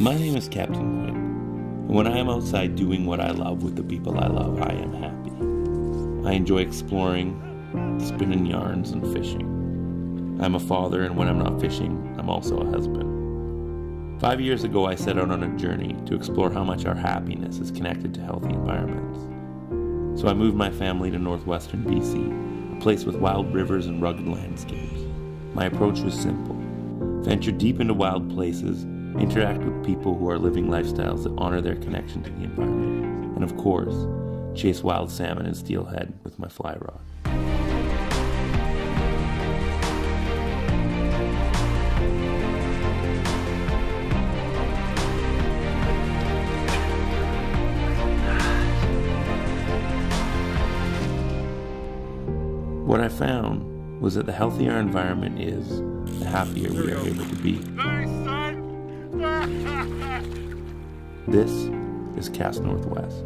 My name is Captain Quinn, and when I am outside doing what I love with the people I love, I am happy. I enjoy exploring, spinning yarns, and fishing. I'm a father, and when I'm not fishing, I'm also a husband. Five years ago, I set out on a journey to explore how much our happiness is connected to healthy environments. So I moved my family to northwestern BC, a place with wild rivers and rugged landscapes. My approach was simple venture deep into wild places, interact with people who are living lifestyles that honor their connection to the environment, and of course, chase wild salmon and steelhead with my fly rod. What I found was that the healthier our environment is, the happier we are able to be. This is Cast Northwest.